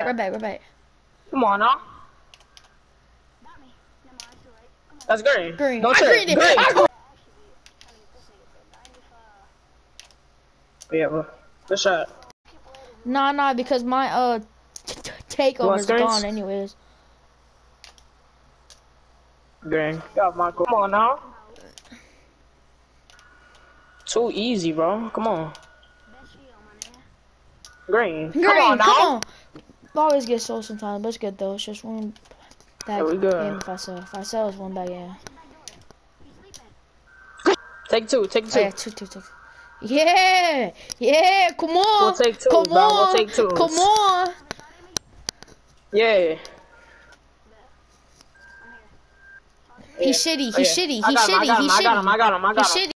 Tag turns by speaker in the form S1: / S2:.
S1: Right back, right back.
S2: Come on now. That's green.
S1: Green.
S2: No
S1: I
S2: check.
S1: greened it.
S2: Green.
S1: I
S2: Yeah, bro. Good shot.
S1: Nah, nah, because my uh takeover's gone anyways.
S2: Green. Got Michael. Come on now. Too easy, bro. Come on. Green.
S1: Green,
S2: come on now.
S1: come on. Always get sold sometimes, but it's good though. It's just one back
S2: There we go.
S1: game if I sell. If I sell, it's one back game.
S2: Take two. Take
S1: Oh,
S2: two.
S1: yeah, two, two, two. Yeah, yeah, come on.
S2: We'll take two,
S1: Come
S2: dog. We'll take two.
S1: Come on.
S2: Yeah.
S1: He's shitty. He's
S2: Yeah.
S1: shitty.
S2: I
S1: He's
S2: got him, I
S1: shitty.
S2: got him,
S1: He's
S2: I got him. I
S1: shitty.
S2: got him. I got
S1: He's
S2: him.
S1: shitty.